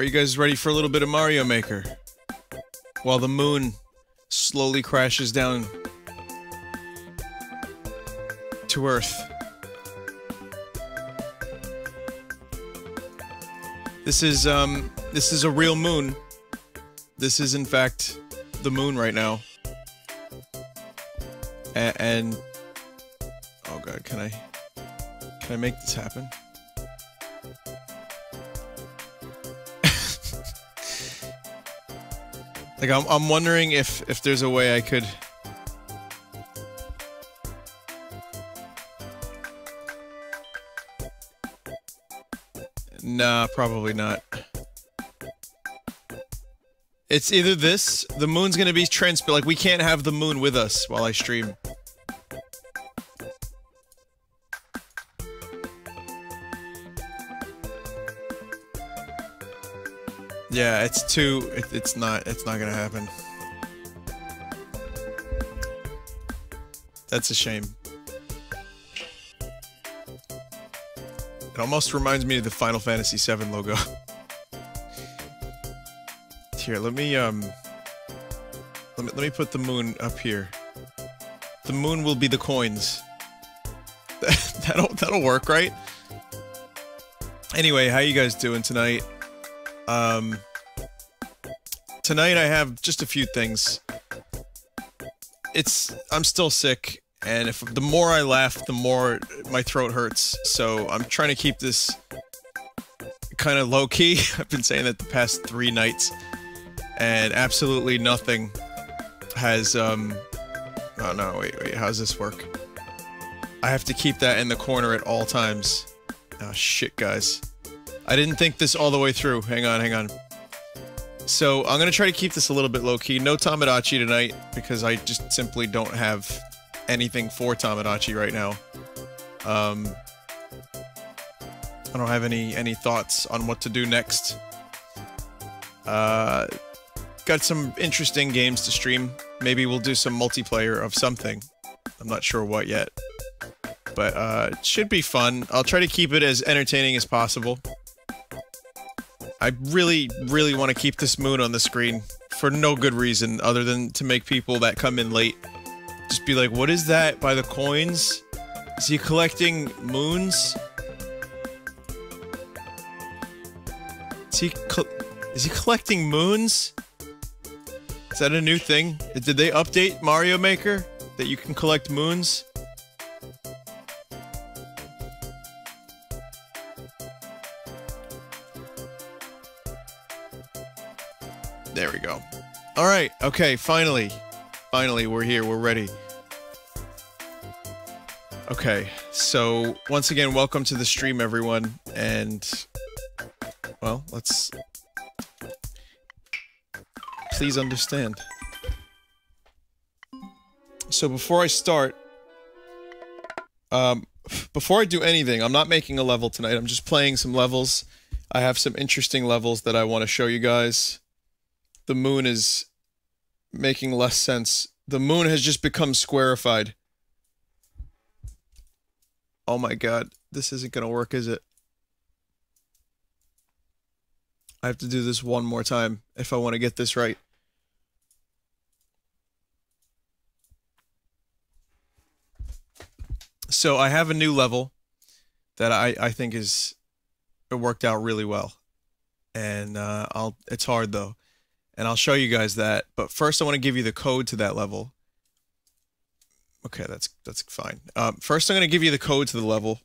Are you guys ready for a little bit of Mario Maker? While the moon slowly crashes down to Earth. This is, um, this is a real moon. This is, in fact, the moon right now. A and... Oh god, can I... Can I make this happen? Like, I'm, I'm wondering if, if there's a way I could... Nah, probably not. It's either this, the moon's gonna be trans- like, we can't have the moon with us while I stream. Yeah, it's too- it, it's not- it's not gonna happen. That's a shame. It almost reminds me of the Final Fantasy VII logo. Here, let me, um... Let me, let me put the moon up here. The moon will be the coins. that'll, that'll work, right? Anyway, how you guys doing tonight? Um... Tonight I have just a few things. It's... I'm still sick, and if the more I laugh, the more my throat hurts. So I'm trying to keep this kind of low key. I've been saying that the past three nights, and absolutely nothing has. um... Oh no! Wait, wait. How does this work? I have to keep that in the corner at all times. Oh shit, guys! I didn't think this all the way through. Hang on, hang on. So I'm gonna try to keep this a little bit low key. No Tamagotchi tonight because I just simply don't have anything for Tamagotchi right now. Um, I don't have any any thoughts on what to do next. Uh, got some interesting games to stream. Maybe we'll do some multiplayer of something. I'm not sure what yet. But uh, it should be fun. I'll try to keep it as entertaining as possible. I really, really want to keep this moon on the screen for no good reason other than to make people that come in late just be like, what is that by the coins? Is he collecting moons? Is he is he collecting moons? Is that a new thing? Did they update Mario Maker that you can collect moons? There we go. All right. Okay. Finally. Finally, we're here. We're ready. Okay. So, once again, welcome to the stream, everyone. And, well, let's... Please understand. So, before I start... Um, before I do anything, I'm not making a level tonight. I'm just playing some levels. I have some interesting levels that I want to show you guys. The moon is making less sense. The moon has just become squarified. Oh my god, this isn't gonna work, is it? I have to do this one more time if I want to get this right. So I have a new level that I, I think is it worked out really well. And uh, I'll it's hard though and I'll show you guys that. But first, I want to give you the code to that level. Okay, that's that's fine. Um, first, I'm going to give you the code to the level.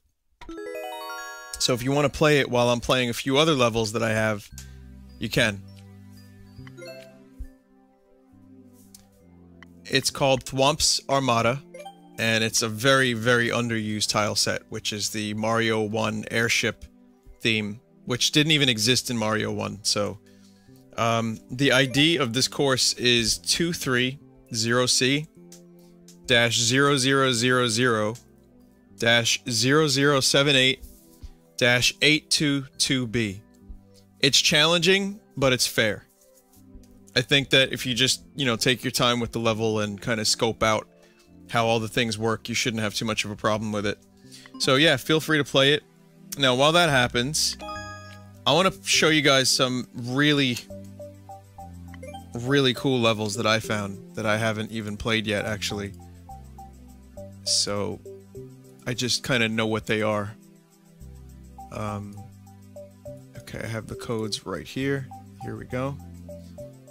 So if you want to play it while I'm playing a few other levels that I have, you can. It's called Thwomp's Armada, and it's a very, very underused tile set, which is the Mario 1 airship theme, which didn't even exist in Mario 1, so um, the ID of this course is 230C dash 0000 dash 0078 dash 822B. It's challenging, but it's fair. I think that if you just, you know, take your time with the level and kind of scope out how all the things work, you shouldn't have too much of a problem with it. So yeah, feel free to play it. Now, while that happens, I want to show you guys some really, really cool levels that I found that I haven't even played yet, actually. So, I just kind of know what they are. Um, okay, I have the codes right here. Here we go.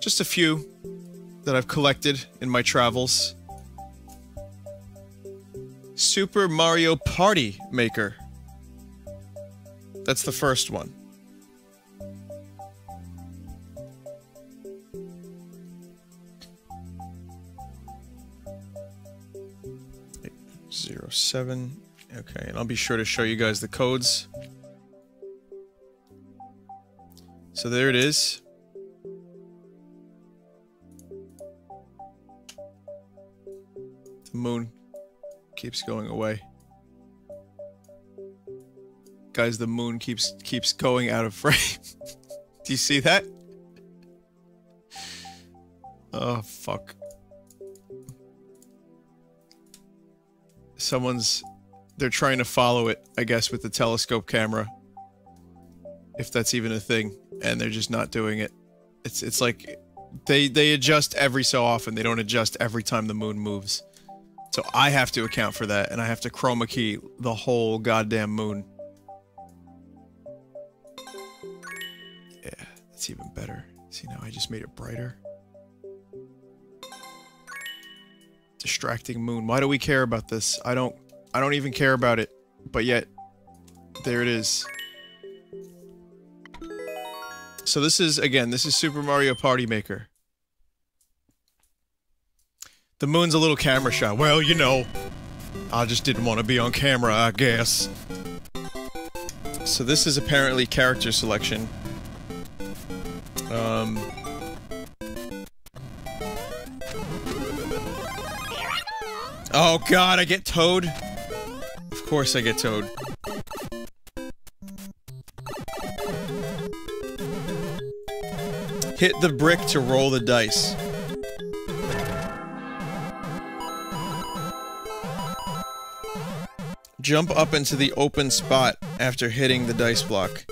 Just a few that I've collected in my travels. Super Mario Party Maker. That's the first one. Zero seven. Okay, and I'll be sure to show you guys the codes. So there it is. The moon keeps going away. Guys, the moon keeps keeps going out of frame. Do you see that? Oh, fuck. Someone's... They're trying to follow it, I guess, with the telescope camera. If that's even a thing. And they're just not doing it. It's it's like... They, they adjust every so often. They don't adjust every time the moon moves. So I have to account for that, and I have to chroma key the whole goddamn moon. Yeah, that's even better. See, now I just made it brighter. Distracting moon. Why do we care about this? I don't... I don't even care about it. But yet, there it is. So this is, again, this is Super Mario Party Maker. The moon's a little camera shot. Well, you know, I just didn't want to be on camera, I guess. So this is apparently character selection. Um... Oh god, I get Toad? Of course I get Toad. Hit the brick to roll the dice. Jump up into the open spot after hitting the dice block.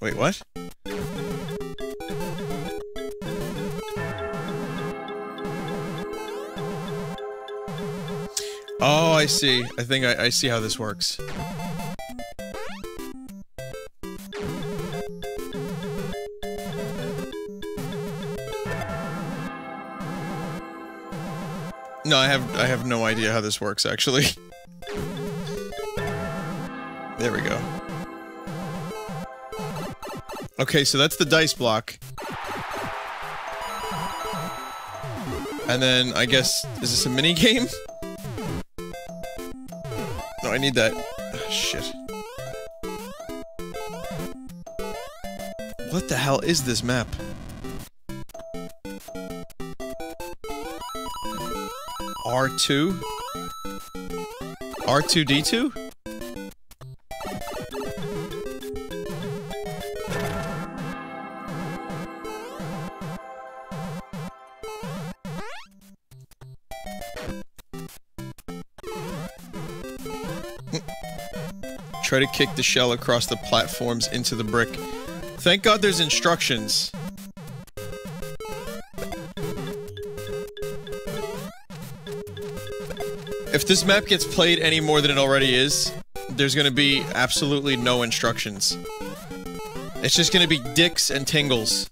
Wait, what? Oh, I see. I think I, I see how this works. No, I have I have no idea how this works actually. there we go. Okay, so that's the dice block. And then I guess is this a mini game? I need that. Oh, shit. What the hell is this map? R2? R2-D2? Try to kick the shell across the platforms into the brick. Thank god there's instructions. If this map gets played any more than it already is, there's gonna be absolutely no instructions. It's just gonna be dicks and tingles.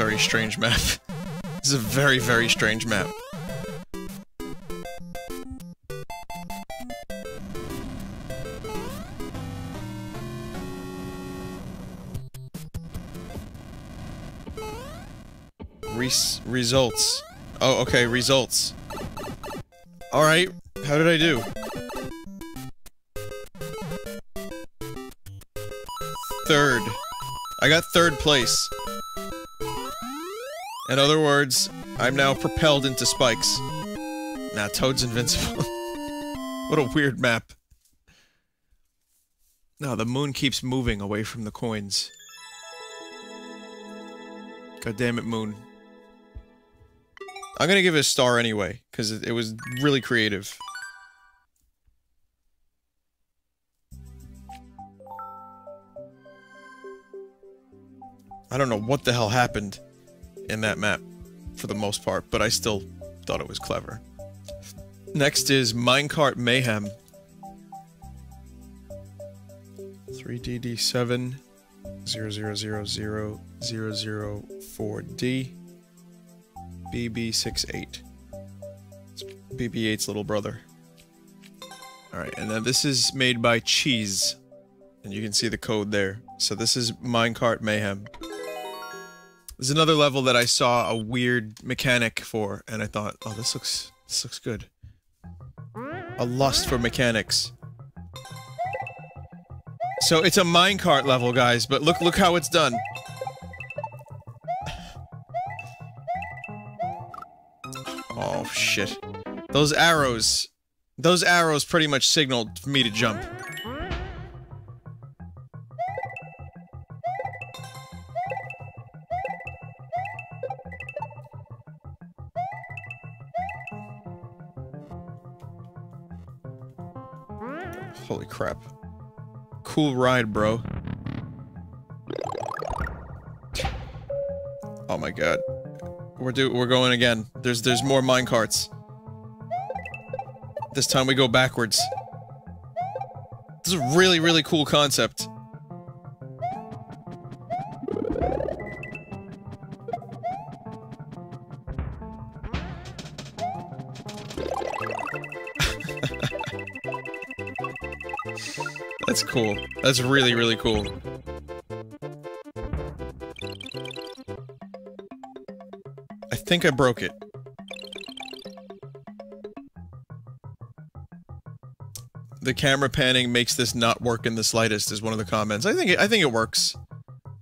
Very strange map. This is a very, very strange map. Res results. Oh, okay, results. Alright, how did I do? Third. I got third place. In other words, I'm now propelled into spikes. Nah, Toad's invincible. what a weird map. Now the moon keeps moving away from the coins. God damn it, Moon. I'm gonna give it a star anyway, because it, it was really creative. I don't know what the hell happened in that map, for the most part, but I still thought it was clever. Next is Minecart Mayhem. 3DD7 0000004D BB68. It's BB8's little brother. Alright, and then this is made by Cheese. And you can see the code there. So this is Minecart Mayhem. There's another level that I saw a weird mechanic for, and I thought, oh, this looks, this looks good. A lust for mechanics. So it's a minecart level, guys, but look, look how it's done. Oh, shit. Those arrows. Those arrows pretty much signaled for me to jump. Holy crap. Cool ride, bro. Oh my god. We're do we're going again. There's there's more mine carts. This time we go backwards. This is a really, really cool concept. Cool. That's really, really cool. I think I broke it. The camera panning makes this not work in the slightest is one of the comments. I think it, I think it works.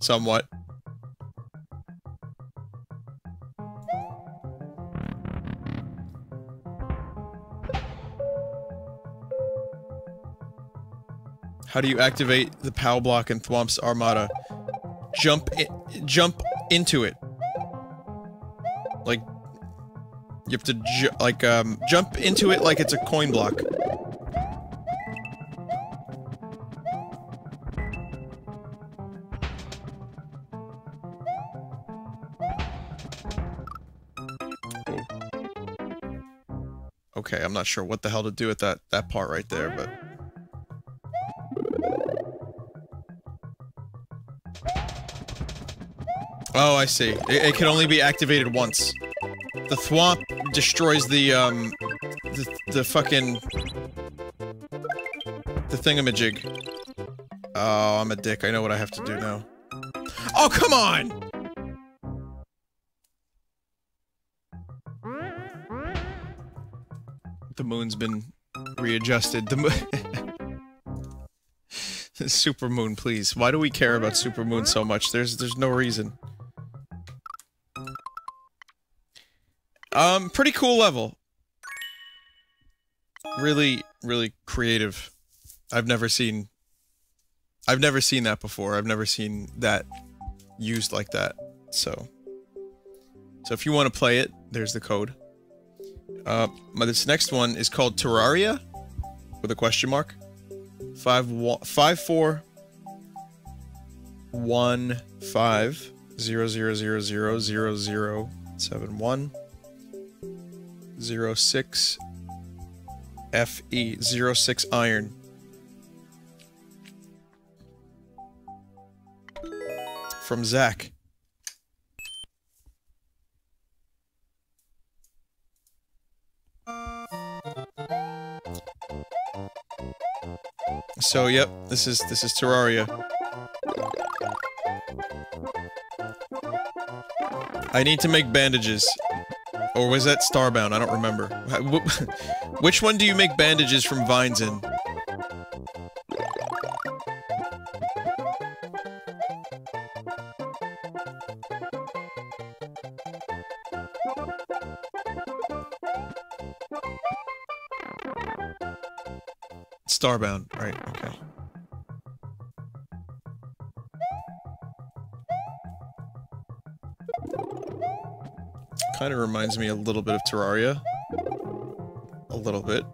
Somewhat. How do you activate the POW block in Thwomp's Armada? Jump jump into it. Like, you have to like, um, jump into it like it's a coin block. Okay, I'm not sure what the hell to do with that, that part right there, but... Oh, I see. It, it, can only be activated once. The thwomp destroys the, um... The, the fucking... The thingamajig. Oh, I'm a dick. I know what I have to do now. Oh, come on! The moon's been readjusted. The. Super moon, please. Why do we care about super moon so much? There's there's no reason. Um, pretty cool level. Really, really creative. I've never seen... I've never seen that before. I've never seen that used like that. So... So if you want to play it, there's the code. Uh, this next one is called Terraria, with a question mark. Five one five four one five zero zero zero zero zero zero seven one zero six FE zero six iron. From Zach. So, yep, this is this is Terraria. I need to make bandages. Or was that Starbound? I don't remember. Which one do you make bandages from vines in? Starbound, right, Kind of reminds me a little bit of Terraria. A little bit.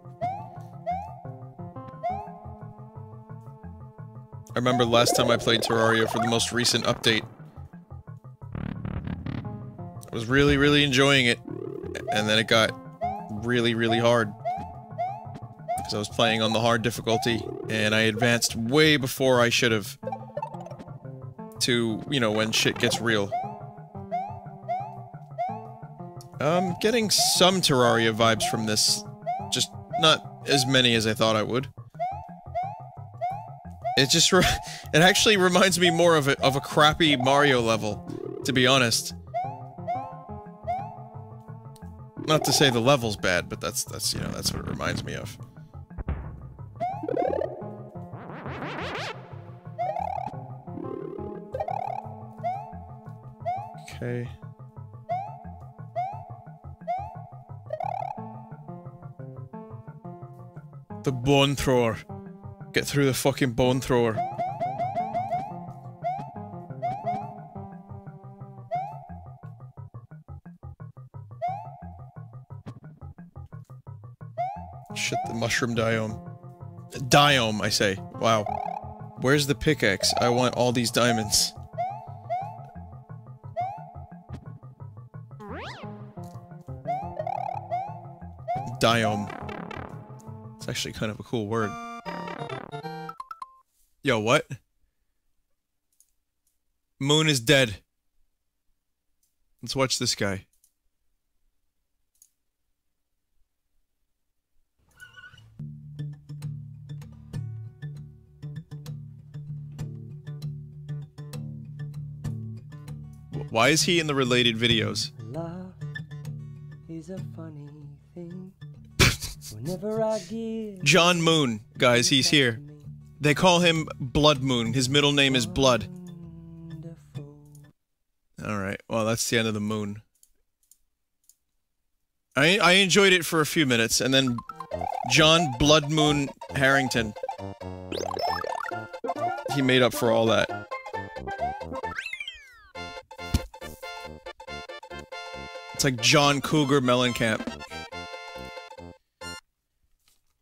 I remember last time I played Terraria for the most recent update. I was really, really enjoying it. And then it got really, really hard. Because I was playing on the hard difficulty, and I advanced way before I should have. To, you know, when shit gets real. I'm getting some Terraria vibes from this. Just not as many as I thought I would. It just it actually reminds me more of a, of a crappy Mario level, to be honest. Not to say the level's bad, but that's, that's, you know, that's what it reminds me of. Okay. The bone thrower. Get through the fucking bone thrower. Shit, the mushroom diome. Diome, I say. Wow. Where's the pickaxe? I want all these diamonds. Diome. It's actually kind of a cool word. Yo, what? Moon is dead. Let's watch this guy. Why is he in the related videos? Love is a funny thing. John Moon, guys, he's here. They call him Blood Moon. His middle name is Blood. Alright, well, that's the end of the moon. I, I enjoyed it for a few minutes, and then John Blood Moon Harrington. He made up for all that. It's like John Cougar Mellencamp.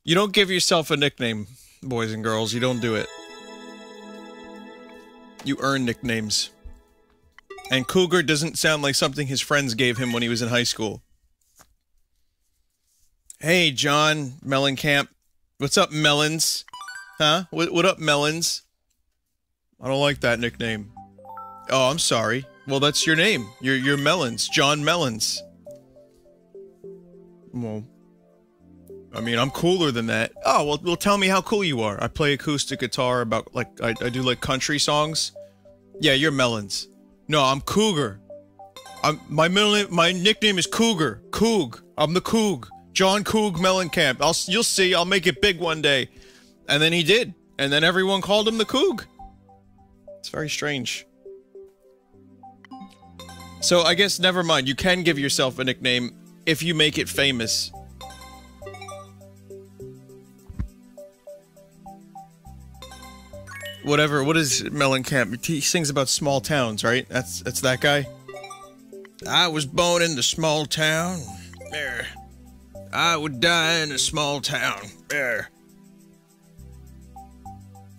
You don't give yourself a nickname boys and girls. You don't do it. You earn nicknames. And Cougar doesn't sound like something his friends gave him when he was in high school. Hey, John Mellencamp. What's up, Melons? Huh? What, what up, Melons? I don't like that nickname. Oh, I'm sorry. Well, that's your name. You're, you're Melons. John Melons. Well, I mean, I'm cooler than that. Oh, well, well, tell me how cool you are. I play acoustic guitar about, like, I, I do, like, country songs. Yeah, you're Melons. No, I'm Cougar. I'm, my middle name, my nickname is Cougar. Coog. I'm the Coog. John Coog Mellencamp. I'll, you'll see, I'll make it big one day. And then he did. And then everyone called him the Coog. It's very strange. So I guess never mind. You can give yourself a nickname if you make it famous. Whatever. What is Mellencamp? He sings about small towns, right? That's that's that guy. I was born in the small town. There. I would die in a small town. There.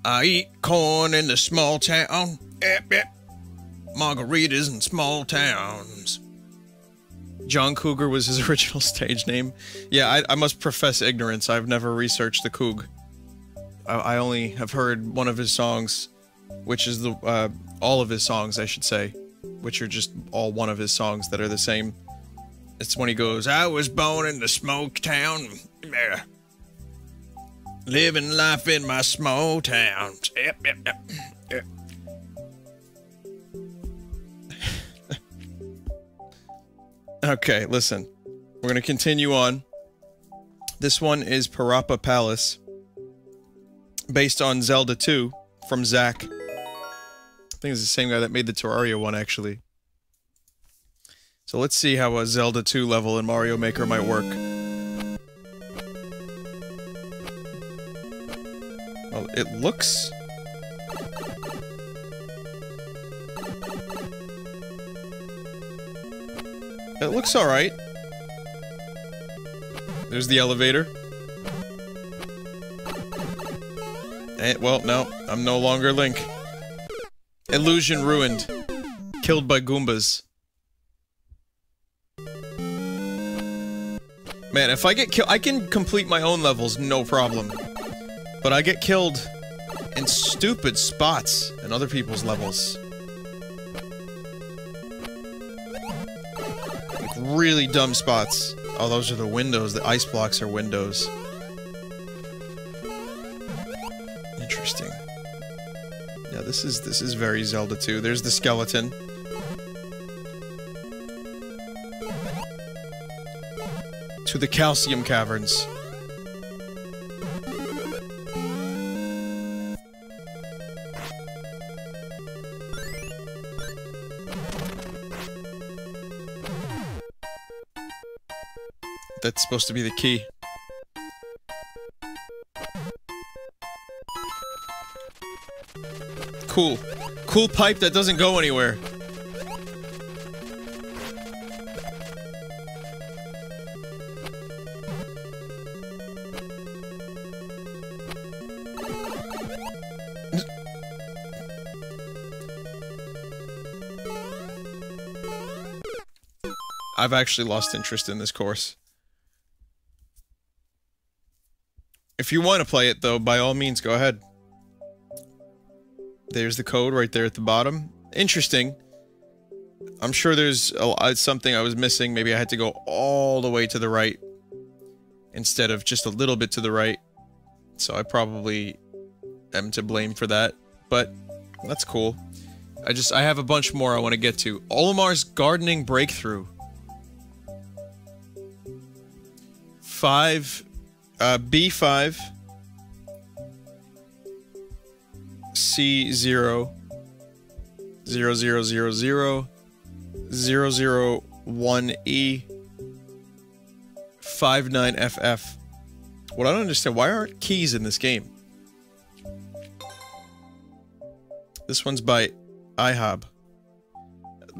I eat corn in the small town. Yep, yep. Margaritas in small towns. John Cougar was his original stage name. Yeah, I, I must profess ignorance. I've never researched the Coog. I only have heard one of his songs, which is the uh, all of his songs, I should say, which are just all one of his songs that are the same. It's when he goes, "I was born in the smoke town, living life in my small town." Yep, yep, yep. okay, listen. We're gonna continue on. This one is Parapa Palace based on Zelda 2 from Zack. I think it's the same guy that made the Terraria one, actually. So let's see how a Zelda 2 level in Mario Maker might work. Well, it looks... It looks alright. There's the elevator. Eh, well, no. I'm no longer Link. Illusion ruined. Killed by Goombas. Man, if I get killed- I can complete my own levels, no problem. But I get killed in stupid spots in other people's levels. Like, really dumb spots. Oh, those are the windows. The ice blocks are windows. This is this is very Zelda 2. There's the skeleton. To the calcium caverns. That's supposed to be the key. Cool. Cool pipe that doesn't go anywhere. I've actually lost interest in this course. If you want to play it, though, by all means, go ahead. There's the code right there at the bottom. Interesting. I'm sure there's a, uh, something I was missing. Maybe I had to go all the way to the right instead of just a little bit to the right. So I probably am to blame for that. But that's cool. I just, I have a bunch more I want to get to. Olimar's Gardening Breakthrough. Five uh, B5 C0 0 0 0 0 0 0 1E 59FF. What I don't understand, why aren't keys in this game? This one's by IHOB.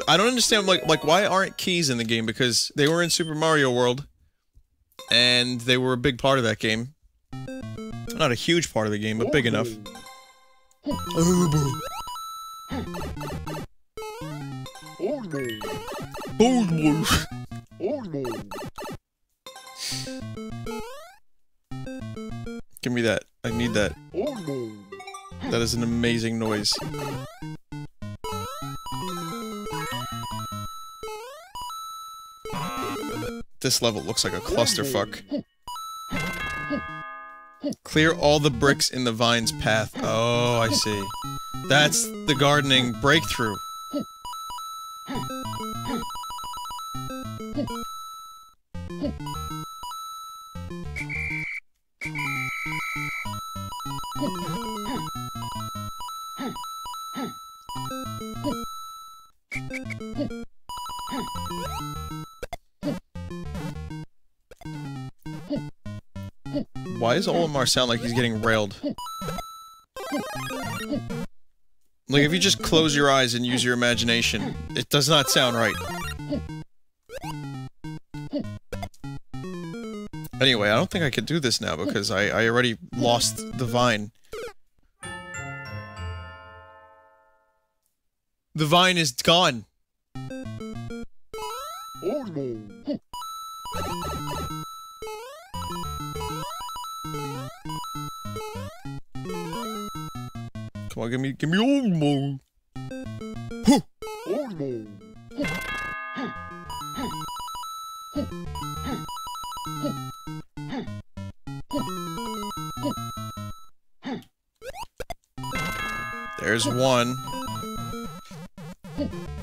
I don't understand, like, like why aren't keys in the game? Because they were in Super Mario World and they were a big part of that game. Not a huge part of the game, but big enough. Give me that. I need that. That is an amazing noise. This level looks like a clusterfuck. Clear all the bricks in the vine's path. Oh, I see. That's the gardening breakthrough. Does Olimar sound like he's getting railed? Like, if you just close your eyes and use your imagination, it does not sound right. Anyway, I don't think I can do this now because I, I already lost the vine. The vine is gone. Come on, give me, give me Olmo. There's one.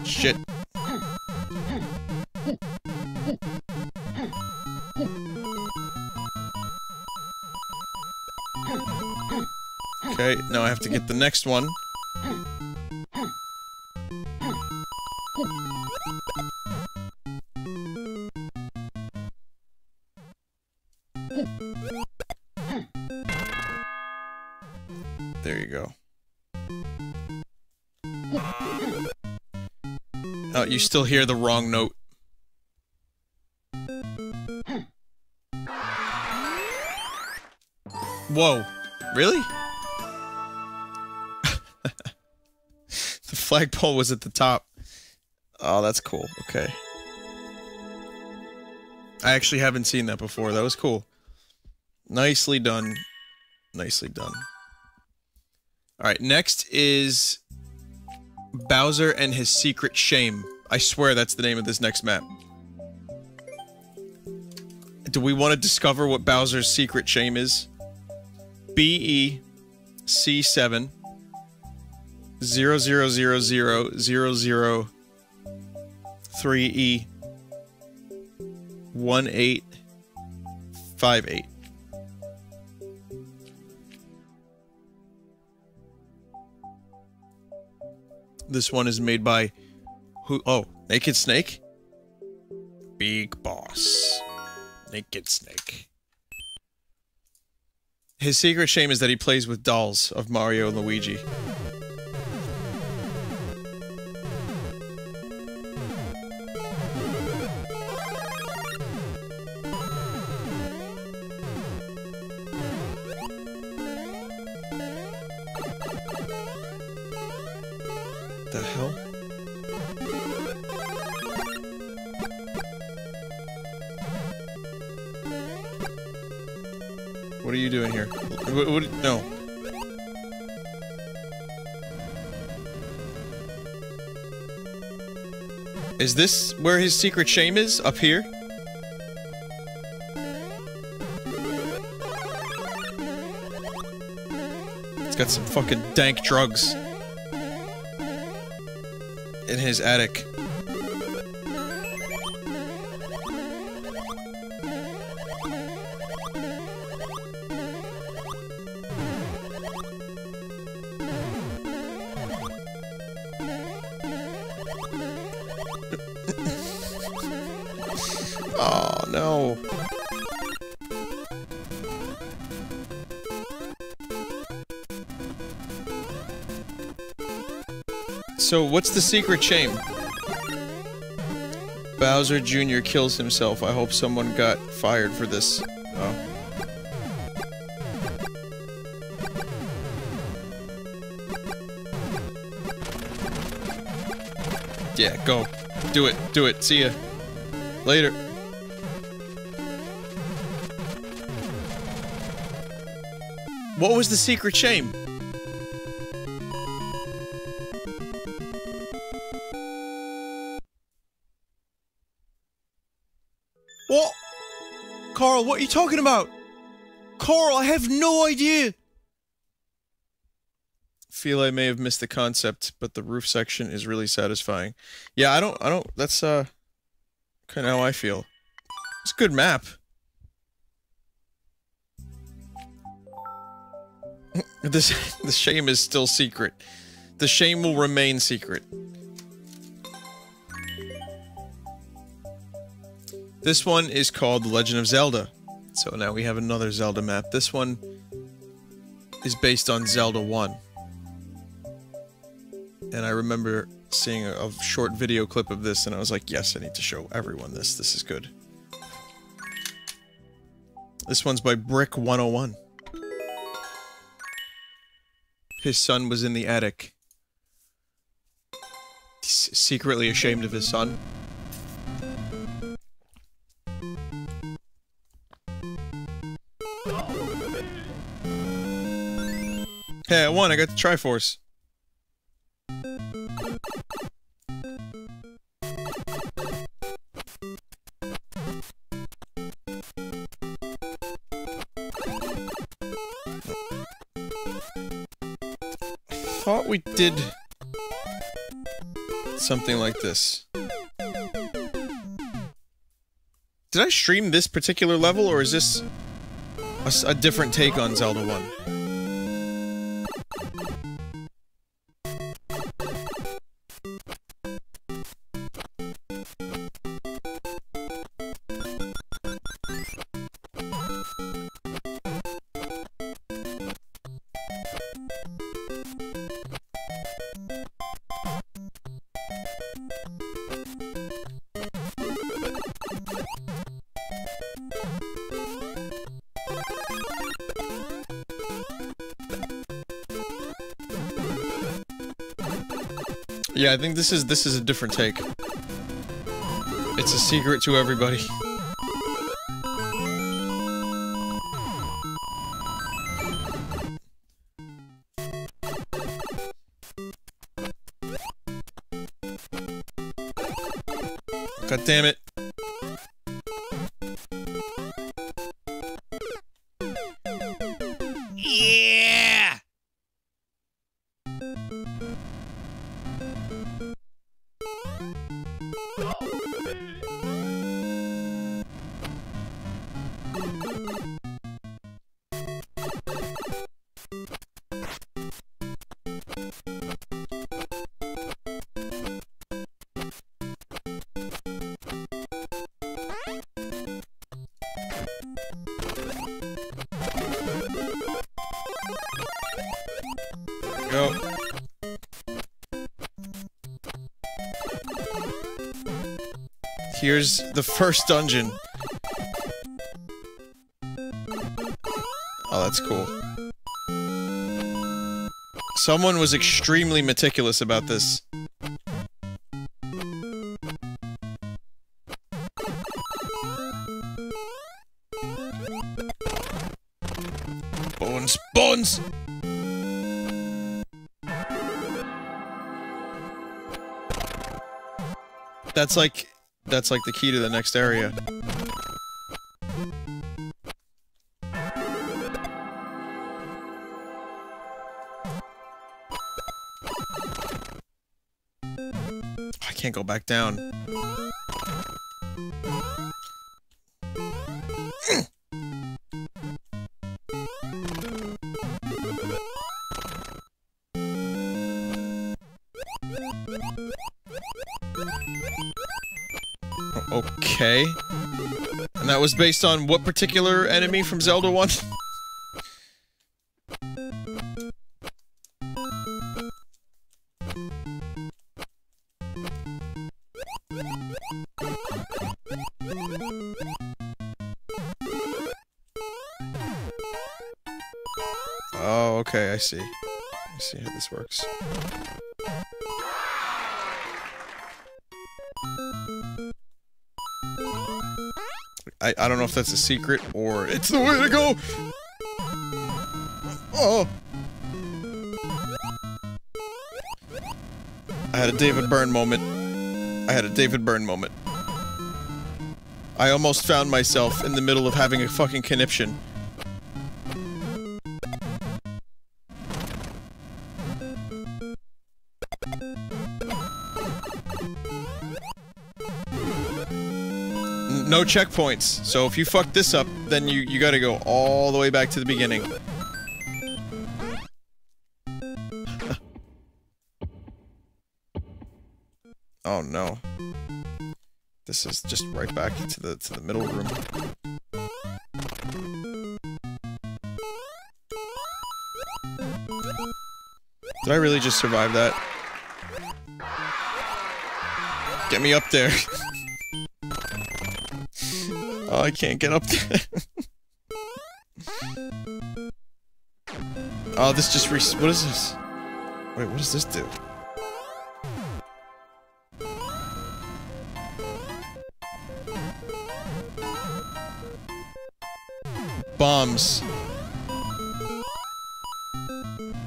Shit. Now I have to get the next one. There you go. Oh, you still hear the wrong note. Whoa. Really? flagpole was at the top. Oh, that's cool. Okay. I actually haven't seen that before. That was cool. Nicely done. Nicely done. All right, next is Bowser and his secret shame. I swear that's the name of this next map. Do we want to discover what Bowser's secret shame is? B E C seven zero zero zero zero zero zero three E one eight five eight. This one is made by who oh, Naked Snake? Big Boss. Naked Snake. His secret shame is that he plays with dolls of Mario and Luigi. What, what, no. Is this where his secret shame is? Up here? He's got some fucking dank drugs in his attic. Oh no. So, what's the secret shame? Bowser Jr. kills himself. I hope someone got fired for this. Oh. Yeah, go. Do it. Do it. See ya. Later. What was the secret shame? What? Carl, what are you talking about? Carl, I have no idea. Feel I may have missed the concept, but the roof section is really satisfying. Yeah, I don't, I don't, that's, uh, kind of how I feel. It's a good map. This, the shame is still secret. The shame will remain secret. This one is called The Legend of Zelda. So now we have another Zelda map. This one is based on Zelda 1. And I remember seeing a, a, short video clip of this and I was like, yes, I need to show everyone this. This is good. This one's by Brick 101. His son was in the attic. Secretly ashamed of his son. Hey, I won. I got the Triforce. Did something like this. Did I stream this particular level, or is this a, a different take on Zelda 1? Yeah, I think this is this is a different take. It's a secret to everybody. God damn it. Here's the first dungeon. Oh, that's cool. Someone was extremely meticulous about this. Bones, bones! That's like, that's like the key to the next area. I can't go back down. Was based on what particular enemy from Zelda 1? Oh, okay, I see. I see how this works. I, I don't know if that's a secret or it's the way to go! Oh! I had a David Byrne moment. I had a David Byrne moment. I almost found myself in the middle of having a fucking conniption. No checkpoints, so if you fuck this up, then you, you gotta go all the way back to the beginning. oh no. This is just right back to the to the middle room. Did I really just survive that? Get me up there. oh, I can't get up there. oh, this just re- what is this? Wait, what does this do? Bombs.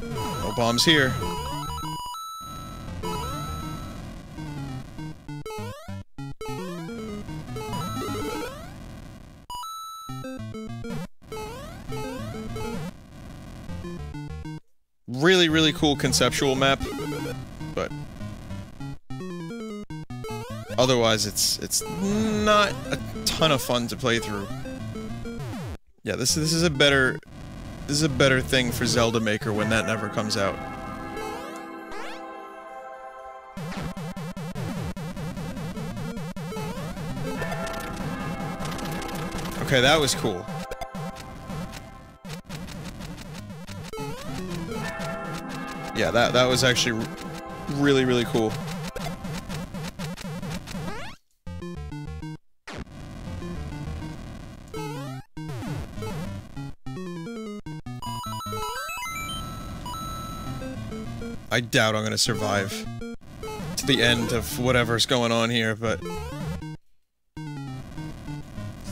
No bombs here. Really, cool conceptual map, but otherwise it's it's not a ton of fun to play through. Yeah, this this is a better this is a better thing for Zelda Maker when that never comes out. Okay, that was cool. Yeah, that that was actually really really cool. I doubt I'm gonna survive. To the end of whatever's going on here, but... I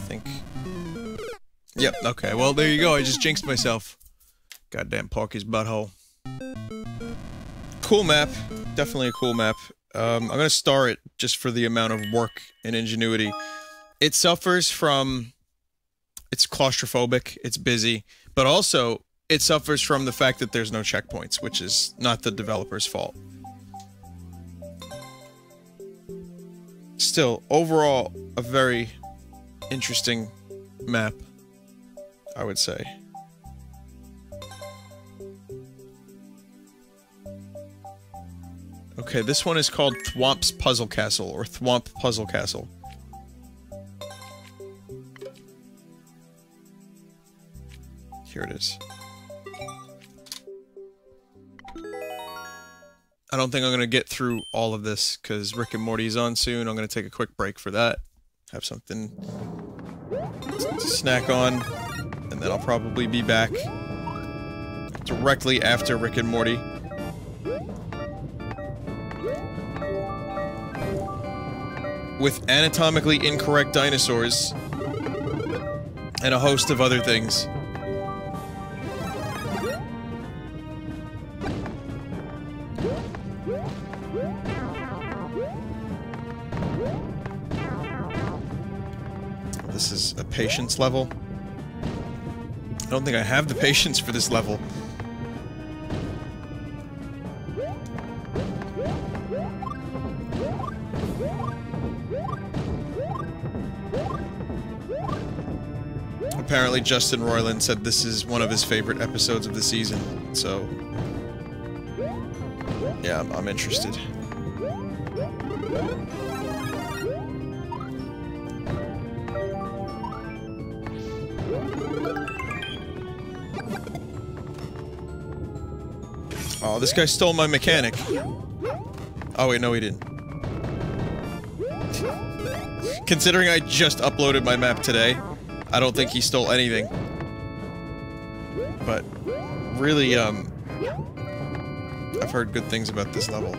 think... Yep, okay, well there you go, I just jinxed myself. Goddamn Porky's butthole. Cool map. Definitely a cool map. Um, I'm gonna star it just for the amount of work and ingenuity. It suffers from... It's claustrophobic, it's busy, but also it suffers from the fact that there's no checkpoints, which is not the developer's fault. Still, overall, a very interesting map, I would say. Okay, this one is called Thwomp's Puzzle Castle, or Thwomp Puzzle Castle. Here it is. I don't think I'm going to get through all of this, because Rick and Morty is on soon. I'm going to take a quick break for that. Have something to snack on, and then I'll probably be back directly after Rick and Morty. With anatomically incorrect dinosaurs, and a host of other things. This is a patience level. I don't think I have the patience for this level. Apparently Justin Roiland said this is one of his favorite episodes of the season, so... Yeah, I'm, I'm interested. Oh, this guy stole my mechanic. Oh wait, no he didn't. Considering I just uploaded my map today, I don't think he stole anything. But, really, um... I've heard good things about this level.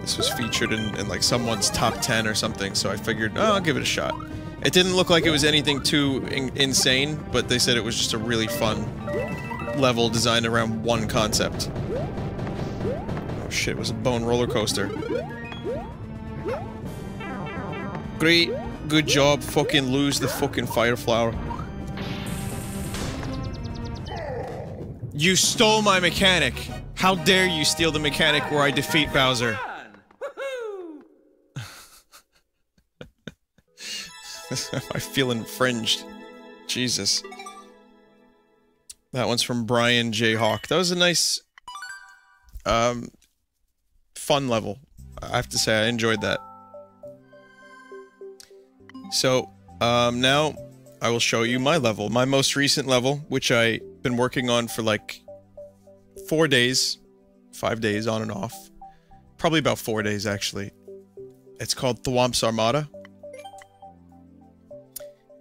This was featured in, in like someone's top 10 or something, so I figured, oh, I'll give it a shot. It didn't look like it was anything too in insane, but they said it was just a really fun level designed around one concept. Oh shit, it was a bone roller coaster. Great, good job, fucking lose the fucking fire flower. You stole my mechanic! How dare you steal the mechanic where I defeat Bowser? I feel infringed. Jesus. That one's from Brian J. Hawk. That was a nice, um, fun level. I have to say, I enjoyed that. So, um, now I will show you my level. My most recent level, which I've been working on for like four days, five days on and off. Probably about four days, actually. It's called Thwomp's Armada.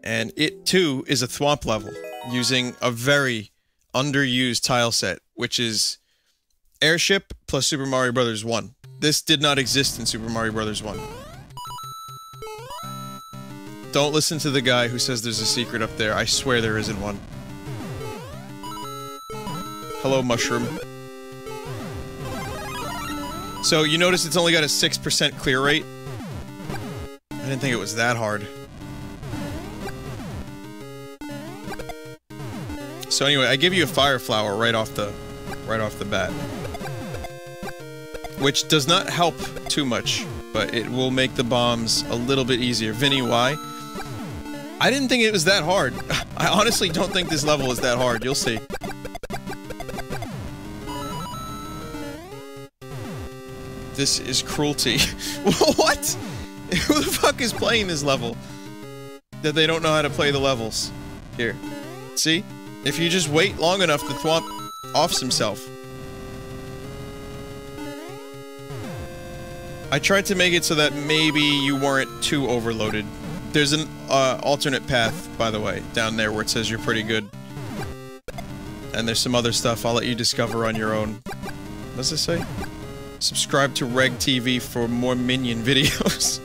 And it, too, is a Thwomp level, using a very underused tile set, which is Airship plus Super Mario Bros. 1. This did not exist in Super Mario Bros. 1. Don't listen to the guy who says there's a secret up there. I swear there isn't one. Hello, Mushroom. So, you notice it's only got a 6% clear rate? I didn't think it was that hard. So anyway, I give you a fire flower right off the right off the bat. Which does not help too much, but it will make the bombs a little bit easier. Vinny, why? I didn't think it was that hard. I honestly don't think this level is that hard. You'll see. This is cruelty. what? Who the fuck is playing this level? That they don't know how to play the levels. Here. See? If you just wait long enough, the Thwomp offs himself. I tried to make it so that maybe you weren't too overloaded. There's an uh, alternate path, by the way, down there where it says you're pretty good. And there's some other stuff I'll let you discover on your own. What does this say? Subscribe to Reg TV for more Minion videos.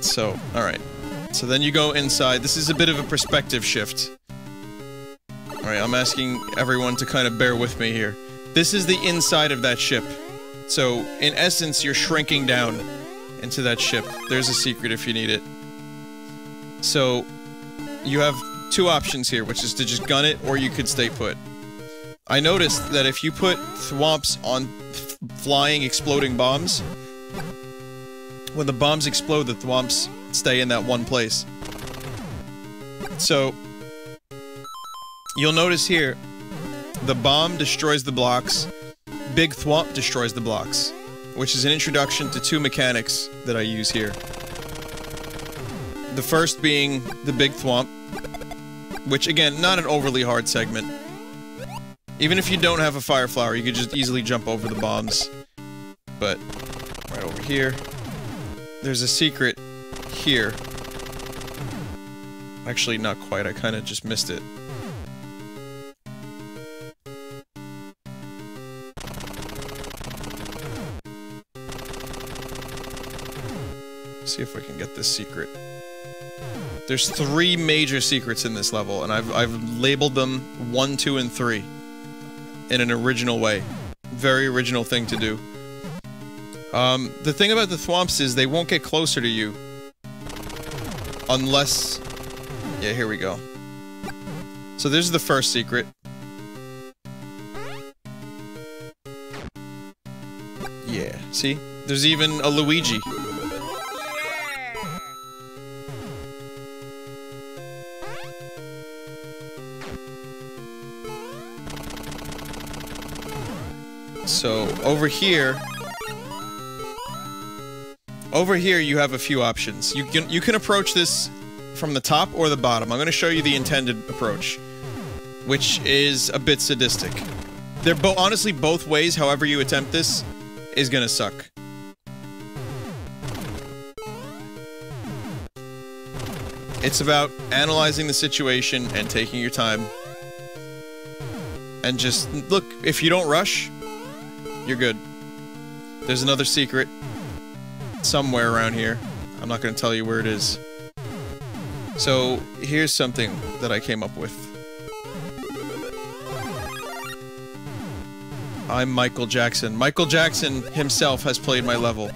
so, alright. So then you go inside. This is a bit of a perspective shift. Alright, I'm asking everyone to kind of bear with me here. This is the inside of that ship. So, in essence, you're shrinking down into that ship. There's a secret if you need it. So, you have two options here, which is to just gun it, or you could stay put. I noticed that if you put thwomps on flying, exploding bombs, when the bombs explode, the thwomps stay in that one place. So, you'll notice here, the bomb destroys the blocks, Big Thwomp destroys the blocks, which is an introduction to two mechanics that I use here. The first being the Big Thwomp, which again, not an overly hard segment. Even if you don't have a Fire Flower, you could just easily jump over the bombs. But, right over here, there's a secret here. Actually, not quite, I kinda just missed it. See if we can get this secret. There's three major secrets in this level, and I've, I've labeled them 1, 2, and 3. In an original way. Very original thing to do. Um, the thing about the Thwomps is they won't get closer to you. Unless... Yeah, here we go. So this is the first secret. Yeah, see? There's even a Luigi. So, over here... Over here, you have a few options. You can, you can approach this from the top or the bottom. I'm going to show you the intended approach, which is a bit sadistic. They're bo honestly both ways, however you attempt this, is gonna suck. It's about analyzing the situation and taking your time. And just, look, if you don't rush, you're good. There's another secret. Somewhere around here. I'm not gonna tell you where it is. So, here's something that I came up with. I'm Michael Jackson. Michael Jackson himself has played my level.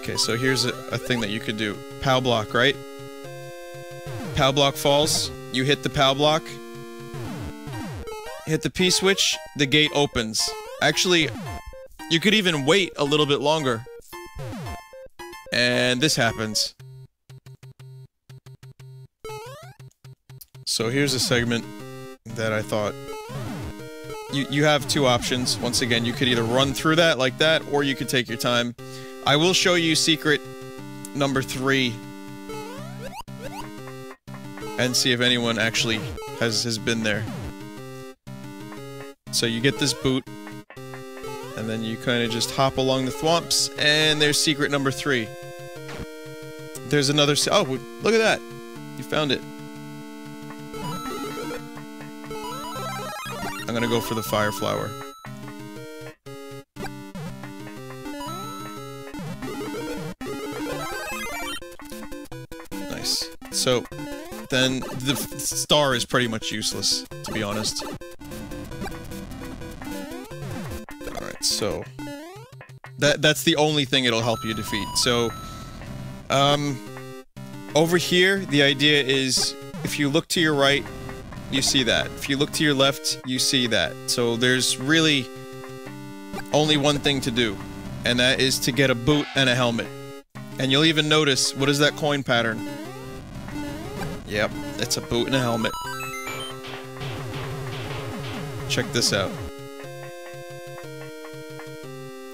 Okay, so here's a, a thing that you could do. POW block, right? POW block falls. You hit the POW block. Hit the P-switch, the gate opens. Actually, you could even wait a little bit longer. And this happens. So here's a segment that I thought... You, you have two options. Once again, you could either run through that like that, or you could take your time. I will show you secret number three and see if anyone actually has, has been there. So you get this boot, and then you kind of just hop along the thwomps, and there's secret number three. There's another oh, look at that! You found it. I'm gonna go for the fire flower. Nice. So, then the star is pretty much useless, to be honest. Alright, so... That, that's the only thing it'll help you defeat. So, um... Over here, the idea is, if you look to your right, you see that. If you look to your left, you see that. So there's really only one thing to do, and that is to get a boot and a helmet. And you'll even notice, what is that coin pattern? Yep, it's a boot and a helmet. Check this out.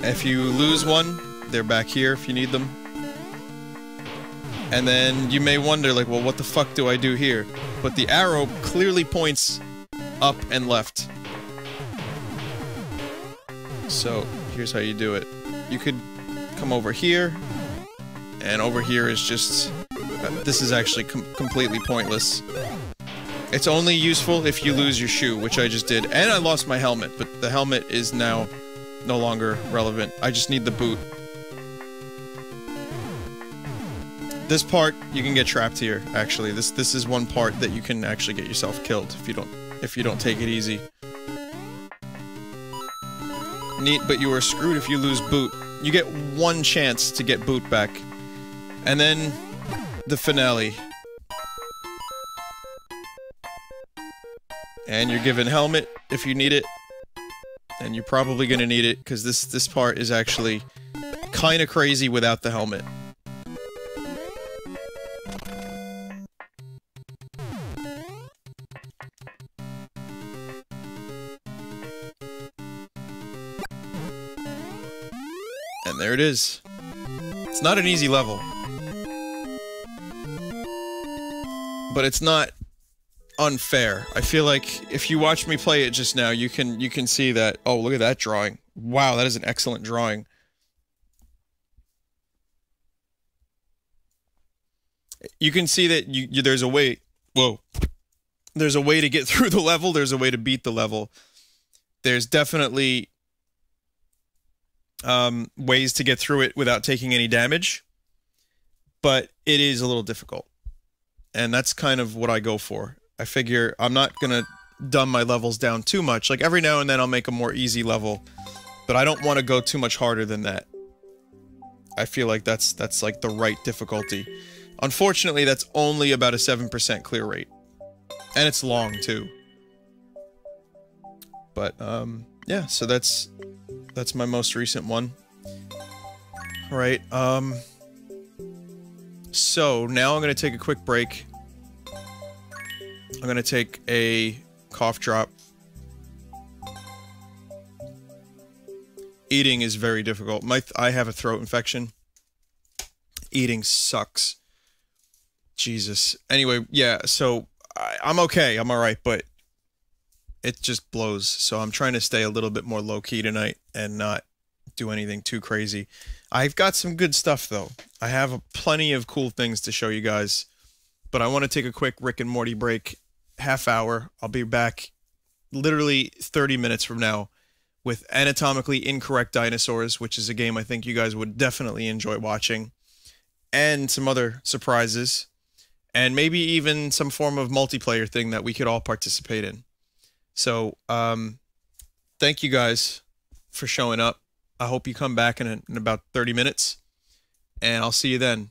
If you lose one, they're back here if you need them. And then you may wonder, like, well, what the fuck do I do here? But the arrow clearly points up and left. So, here's how you do it. You could come over here, and over here is just this is actually com completely pointless. It's only useful if you lose your shoe, which I just did. And I lost my helmet, but the helmet is now no longer relevant. I just need the boot. This part, you can get trapped here, actually. This this is one part that you can actually get yourself killed if you don't if you don't take it easy. Neat, but you are screwed if you lose boot. You get one chance to get boot back. And then the finale. And you're given helmet if you need it. And you're probably gonna need it, because this, this part is actually kinda crazy without the helmet. And there it is. It's not an easy level. But it's not unfair. I feel like if you watch me play it just now, you can you can see that oh, look at that drawing. Wow, that is an excellent drawing. You can see that you, you there's a way. Whoa. There's a way to get through the level, there's a way to beat the level. There's definitely um, ways to get through it without taking any damage, but it is a little difficult. And that's kind of what I go for. I figure I'm not to dumb my levels down too much. Like every now and then I'll make a more easy level, but I don't want to go too much harder than that. I feel like that's that's like the right difficulty. Unfortunately, that's only about a 7% clear rate. And it's long too. But um yeah, so that's that's my most recent one. All right, um... So, now I'm going to take a quick break. I'm going to take a cough drop. Eating is very difficult. My I have a throat infection. Eating sucks. Jesus. Anyway, yeah, so I, I'm okay. I'm alright, but it just blows. So I'm trying to stay a little bit more low key tonight and not do anything too crazy. I've got some good stuff though. I have plenty of cool things to show you guys, but I want to take a quick Rick and Morty break, half hour. I'll be back literally 30 minutes from now with Anatomically Incorrect Dinosaurs, which is a game I think you guys would definitely enjoy watching, and some other surprises, and maybe even some form of multiplayer thing that we could all participate in. So, um, thank you guys for showing up. I hope you come back in, a, in about 30 minutes, and I'll see you then.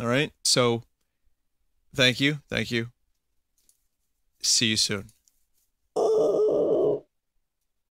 All right? So, thank you. Thank you. See you soon.